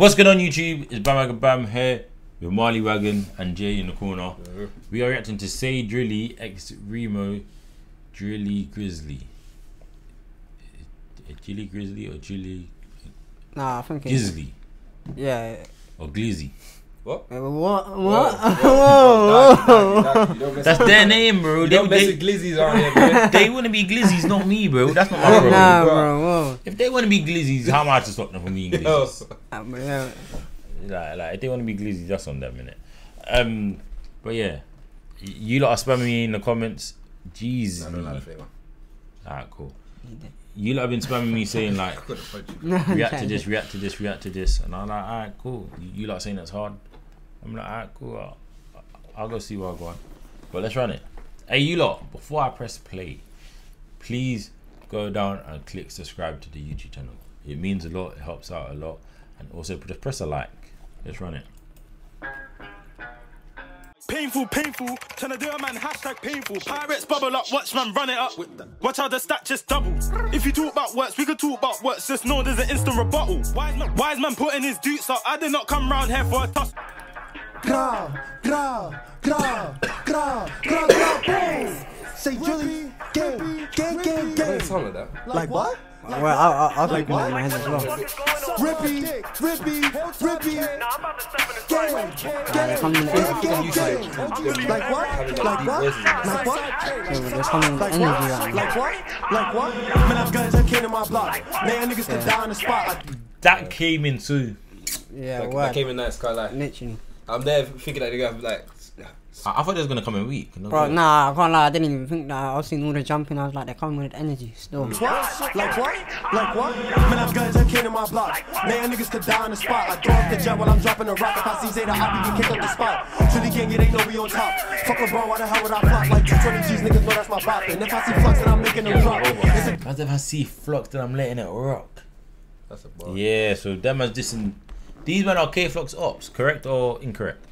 What's going on YouTube? It's Bam Bam here with Marley Wagon and Jay in the corner. We are reacting to Say Drilly X Reemo Drilly Grizzly. Drilly Grizzly or Drilly Nah, I think it's Grizzly yeah. or Glizzy. What? What? Whoa, What? whoa, Whoa! whoa, nah, nah, you don't mess That's their name, bro. You They, don't mess they, with glizzies on here, man. they want to be Glizzies, not me, bro. That's not my bro. Nah, bro. bro. Whoa. If they want to be Glizzies, how am I to stop them from being Yo. Glizzies? But yeah. Like, like if they want to be glizzy, that's on them, innit? Um, but yeah, you lot are spamming me in the comments. Jeez, I don't like flavour. alright, cool. You lot have been spamming me saying like, I couldn't punch you. react to this, react to this, react to this, and I'm like, alright, cool. You, you lot saying that's hard. I'm like, alright, cool. I'll, I'll go see what I go on. But let's run it. Hey, you lot, before I press play, please go down and click subscribe to the YouTube channel. It means a lot. It helps out a lot, and also just press a like. Let's run it. Painful, painful. Tryna do a man, hashtag painful. Pirates bubble up, watch man run it up. Watch how the stat just double. If you talk about works, we could talk about works. Just know there's an instant rebuttal. Wise man, wise man putting his dukes up. I did not come round here for a toss. Gra, gra, gra, gra, gra, gra, boom. Say Drilly, gang, gang, gang, It gang. sound like that. Like what? Well, I, I, I was thinking that in my head as well. Rippy, Rippy, Rippy, gang, They're gang, coming gang, gang, gang. like Like what? having Like like what? voices in. Like what? Yeah, but There's coming Like what? Like what? Like what? Man, I've got a kid in my block. Man, niggas could die on the spot. That came in too. Yeah, Like, what? that came in nice, can't lie. Literally. I'm there thinking that they're gonna have like. I, I thought it was gonna come in weak. No Bro, way. nah, I can't lie. I didn't even think that. I was seeing all the jumping. I was like, they're coming with energy still. what? Like what? Like what? Man, I've got a kid in my block. Man, niggas could die on the spot. I throw up the jet while I'm dropping the rock. If I see Zeta, I'll be kick up the spot. Trilly gang, it ain't no we on top. Fuck LeBron, why the hell would I flop? Like 220 G's, niggas know that's my bop. And if I see flux, then I'm making them drop. It's a As if I see flux, then I'm letting it rock. That's a bar. Yeah, so them man's dissing. These men are Kay Flock ops, correct or incorrect?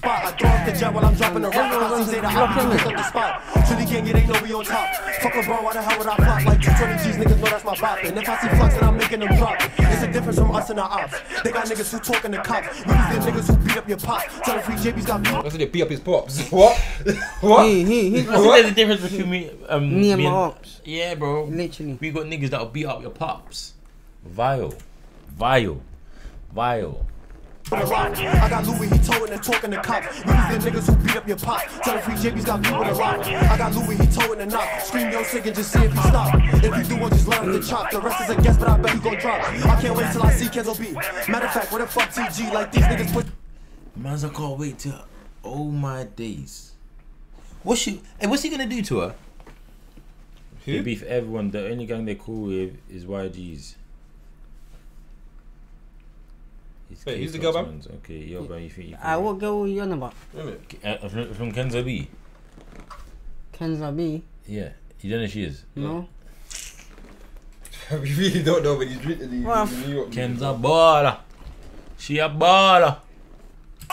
spot. I throw up the jet while I'm dropping the rock. I see Zeta, I be kick up the spot. Trilly gang, it ain't no we on top. Fuck LeBron, why the hell would I flop? Like 220 G's, niggas know that's my bop. And if I see flux, then I'm making them drop. It's a difference from us and our ops. They got niggas who talking to cops. We use the niggas who beat up your pop. Tell the free JB's got beat. That's when they beat up his pops. what? what? He, he, he. I think there's a difference between me, um, Me and my ops. Yeah, bro. Literally. We got niggas that'll beat up your pops. Vile, vile, vile. I got Louis, he towing and talking to cops. We use the niggas who beat up your pop. Tell the free JB's got beat with a rock. I got Louis, he towing and knock. Scream yo sick and just see if he stop. If you do one, just learn to chop. The rest is a guess, but I bet you gon' drop. I can't wait till I see Kenzo B. Matter of fact, where the fuck TG? Like these niggas put. Man's I can't wait till. Oh my days. What's she? Hey, what's he gonna do to her? Who? They beef everyone. The only gang they cool with is YGs. It's Wait, who's the girl, man? Okay, yo, man, you think you Uh, what girl were you on about? Wait a minute. Uh, from, from Kenzo B? Kenza B? Yeah, you don't know who she is. No? we really don't know, but he's written Well, the New York. Kenza baller. She a baller.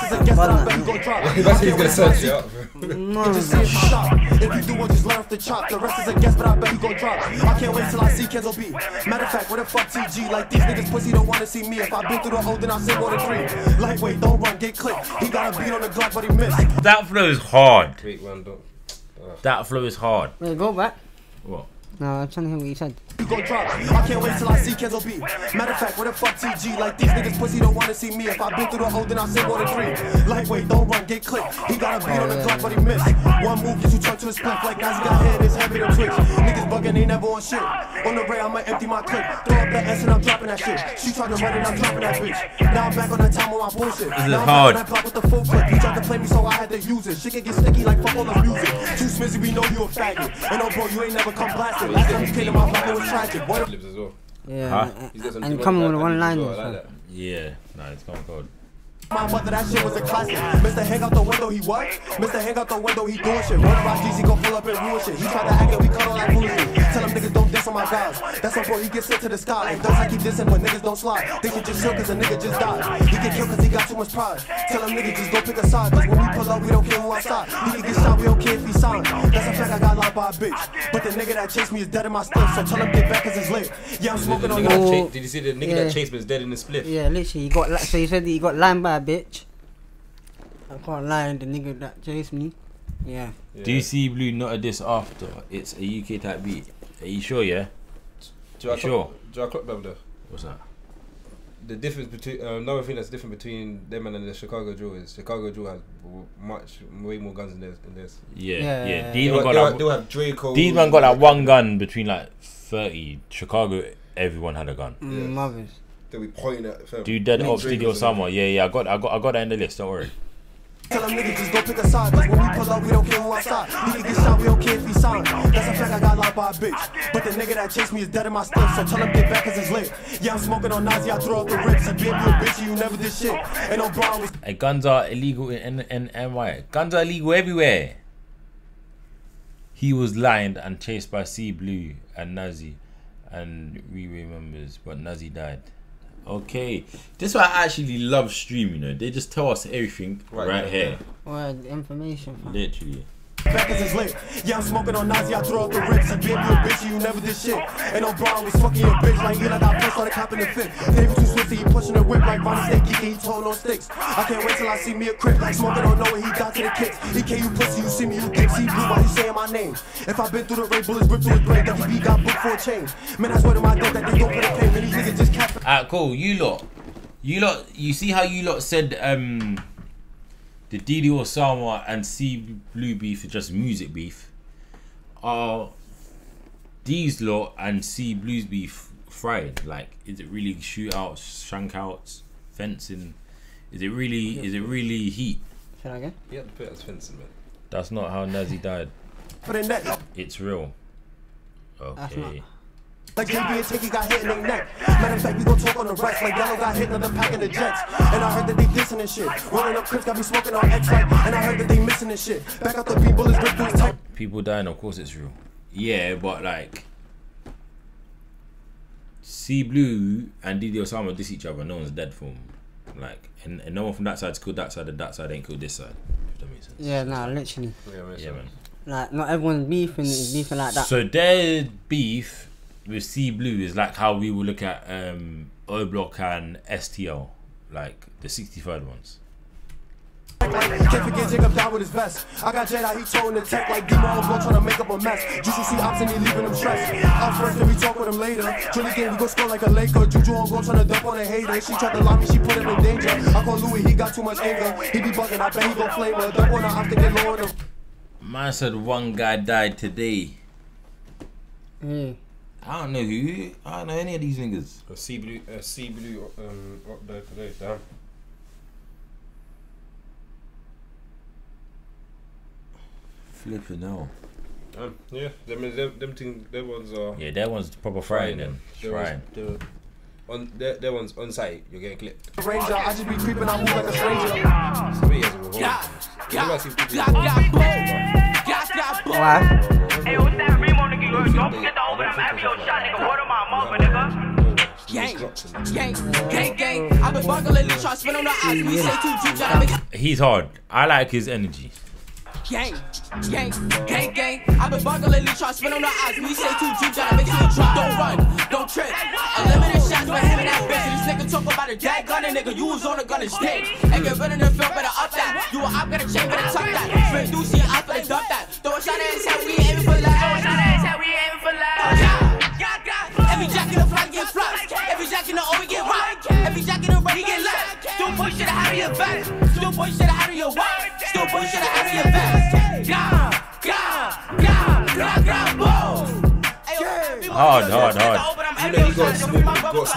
Is a guess, but I bet you gon' drop. He must say he's gonna search it up. No. Just see if you stop. If you do one, just learn to chop. The rest is a guess, but I bet you gon' drop. I can't wait till I see Kenzo B. Matter of fact, where the fuck TG? Like these niggas pussy don't wanna see me. If I been through the hole, then I say more than three. Lightweight, don't run, get clipped. He got a beat on the Glock, but he missed. That flow is hard. Wait, one, don't. Uh. That flow is hard. Wait, go back. What? No, I'm trying to hear what you said. You gon' drop. I can't wait till I see Kenzo B. Matter of fact, where the fuck TG? Like these niggas pussy don't wanna see me. If I been through the hole, then I say more than three. Lightweight, don't run, get clipped. He got a beat on the Glock, but he missed. One move gets you turned to a split. Like Nazi got head, it's heavy to twitch. Niggas bugging, they never on shit. On the ray, I'ma empty my clip. Throw up the S and I'm dropping that shit. She tried to run it, I'm dropping that bitch. Now I'm back on the time on my bullshit. is now I'm hard. back on that block with the full clip. He tried to play me, so I had to use it. Shit can get sticky like fuck all the music. Too smizzy, we know you a faggot. And no bro, you ain't never come blasted. Last time you my block, was tragic. What Lips as well. Yeah. Huh? and- He's got some And coming with one line. well, like. Yeah, No, it's gone cold. My mother, that shit was a classic. Mr. Hang out the window, he what? Mr. Hang out the window, he doing shit. Run around GC, go pull up and ruin shit. He tried to act it, we cut on like foolishness. Tell them niggas don't diss on my guys. That's on boy, he gets sent to the sky. Like those I keep dissing, but niggas don't slide. They should just chill cause a nigga just died. He get killed cause he got too much pride. Tell them niggas just go pick a side. Cause when we pull up, we don't care who outside. He can get shot, we don't care if he signed. That's a fact, I got locked by a bitch. But the nigga that chased me is dead in my stuff. So tell him get back cause it's late. Yeah, I'm The smoking on nigga that Oh. did you see the nigga Yeah. that chased me is dead in the split? Yeah, literally, he got. Li- so he said that he got lined by a bitch. I can't lie, the nigga that chased me. Yeah. Yeah. Do you see Blue not a diss after? It's a UK type beat. Are you sure? Yeah. Do I sure? clock, do I clock them though? What's that? The difference between uh, another thing that's different between them and the Chicago Drill is Chicago Drill has much way more guns than theirs. Than theirs. Yeah, Yeah, yeah. yeah, These They'll, man got they'll, like they'll have Draco. these man got like one gun between like thirty. Chicago, everyone had a gun. Mm, Yes. mothers. They'll be pointing at. Fam. Dude, dead Nate off Drake studio was summer. Yeah, yeah. I got, I got, I got that in the list. Don't worry. Tell them niggas just go pick a side. Cause when we pull up, we don't care who outside. He can get shot, we don't care if he signed. That's a fact, I got locked by a bitch. But the nigga that chased me is dead in my stuff. So tell him get back cause it's late. Yeah, I'm smoking on Notti, I throw up the rips. He beat you a bitch, you never did shit. Ain't no Brown was Hey, guns are illegal in, in, in NY. Guns are illegal everywhere. He was lined and chased by C Blue and Notti and Riri members, but Notti died. Okay, this is why I actually love stream. You know, they just tell us everything right, Right here, Well, the information. literally. Back cause it's late. Yeah, I'm smoking on Notti, I throw up the rips. He you a bitch, you never did shit. Ain't no Brown was fucking your bitch. Like Eli got pissed on the cop in the fit. David too swift, he pushing the whip like Bonnie Snake. He he told no sticks. I can't wait till I see me a crip. Smoking on nowhere, he got to the kicks. He can't you pussy, you see me, you dick. See blue while he saying my name. If I been through the rain, bullets ripped through his brain. That he got booked for a change. Man, I swear to my death that they go for the pain. Man, these niggas just cap. Alright, cool. You lot, you lot. You see how you lot said um, the DD Osama and C Blue beef is just music beef. Are these lot and C Blues beef fried? Like, is it really shootouts, shankouts, fencing? Is it really? Is it really heat? Say that again? You have to put it as fencing, man. That's not how Notti died. For in that. It's real. That's Okay. Like JB and Tinky got hit in their neck. Matter of fact, we gon' talk on the rest. Like Yellow got hit in the pack in the Jets. And I heard that they dissing and shit. Rolling up Crips got me smoking on X right. And I heard that they missing and shit. Back out the beat bullets ripped through his tech. People dying, of course it's real. Yeah, but like C Blue and DD Osama diss each other, no one's dead for 'em. Like and, and no one from that side's killed that side and that side ain't killed this side. If that makes sense. Yeah, nah, literally. Yeah, man. Yeah man. Like, not everyone's beefing is beefing like that. So their beef with C Blue is like how we will look at um O Block and STL, like the sixty third ones. Can't forget Jacob died with his vest. I got Jedi, he towing the tech like Demo Blow trying to make up a mess. Juicy see ops and he leaving them stressed. Ops first, then we talk with him later. Truly game, we go score like a Laker. Juju on go trying to dump on a hater. She tried to lie me, she put him in danger. I call Louis, he got too much anger. He be bugging, I bet he gon' flame her. Dump on her, I'm thinking low on him. Man said one guy died today. Yeah. I don't know who. I don't know any of these niggas. A sea blue, a sea blue, um, up there today. Damn. Flipping hell. Um, yeah, them, them, them, thing, them ones are. Yeah, that one's proper frying then. Them Frying. On, that, that one's on site. You're getting clipped. Ranger, I just be creeping, I move like a stranger. Somebody has a revolver. Never seen people with revolver. Why? Hey, what's that Reemo nigga? Yo, Don't forget to open them FBO shot, nigga. Word of my mother, nigga. Gang. Gang. Gang, gang, gang. I've been buckling, try spin on the eyes. We say two juice, try to make He's hard. I like his energy. gang, gang, gang, gang. I've been buckling, try spin on the eyes. We say two juice, try to make two drop. Don't run, don't trip. Unlimited shots for him and that bitch. This nigga talk about a dad gunning, nigga. You was on a gun and stick. And get rid of the film, better up that. You a op, got a chain, better tuck that. Spin doozy, I better dump that.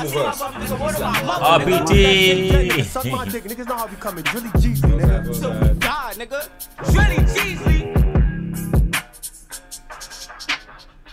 Smooth, got a smooth verse. RBT. Suck my dick, niggas know how we coming. Really Jeezy, nigga. God, nigga. Really Jeezy.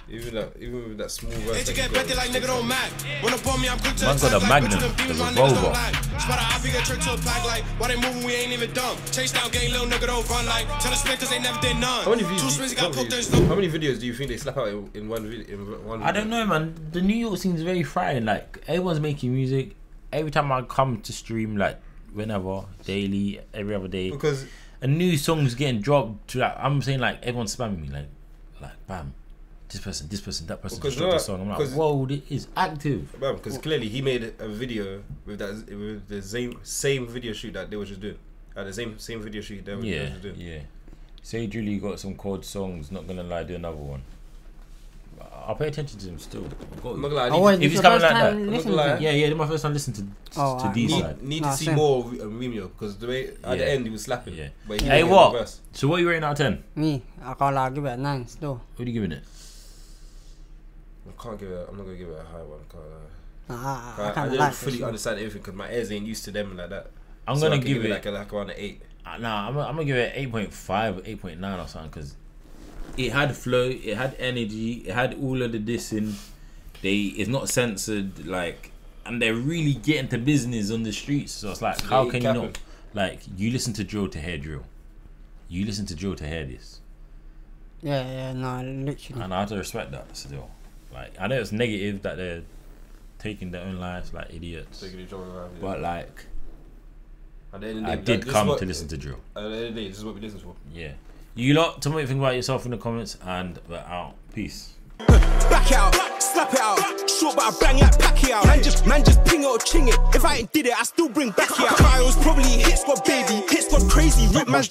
Even that, even with that small Hate verse. to that get got, better like nigga don't mag. When up on me, I'm quick to Man got a like magnum, bitches and beamers, the my niggas revolver. don't lag. Spot a I figure trick to a pack like why they moving, we ain't even dumb. Chase down gang, little nigga don't run like tell us cause they never did none. How many views? Two do got not poked in views. stuff. How many videos do you think they slap out in, in one video? In one. I don't know, man. The New York scene's very frying. Like everyone's making music. Every time I come to stream, like whenever, daily, every other day, because a new song's getting dropped. To like, I'm saying like everyone's spamming me, like, like bam, this person, this person, that person Because just dropped a song. I'm like, because- whoa, this is active. because clearly he made a video with that with the same same video shoot that they were just doing. Uh, the same same video shoot they were, they were just doing. yeah. Say Julie got some cold songs. Not gonna lie, do another one. I'll pay attention to him still. Go- I'm not lie, I I was If he's coming first like that, listening I'm not to gonna it? Yeah, yeah. This my first time listening to Oh, to alright. D need, side. need Nah, to see same. more of um, Remio because the way at Yeah. the end he was slapping. Yeah. But he Hey, what? the verse. So what are you rating out of ten? Me, I can't lie, give it a nine still. What are you giving it? I can't give it. I'm not gonna give it a high one. Can't lie. Nah, I, I, I, I I kind of don't like fully this understand everything because my ears ain't used to them like that. I'm So gonna I can give it. like a, like around an eight. Uh, nah, I'm, gonna- I'm gonna give it eight point five or eight point nine or something because it had flow, it had energy, it had all of the dissing. They it's not censored like, and they're really getting to business on the streets. So it's like, So how can you not? Like, you listen to drill to hear drill. You listen to drill to hear this, Yeah, yeah, no, literally. and I have to respect that still. Like, I know it's negative that they're taking their own lives like idiots, Taking each other around, yeah. but like, At the end of the I did this is come what- to listen to drill. At the end of the day, this is what we listen for. Yeah. You lot, tell me what you think about yourself in the comments, and we're out. Peace. Back out, slap it out. Short but I bang like Pacquiao. Man just, man just ping it or ching it. If I ain't did it, I still bring back out. Kyle's probably hit squad baby, hit squad crazy. Rip man's.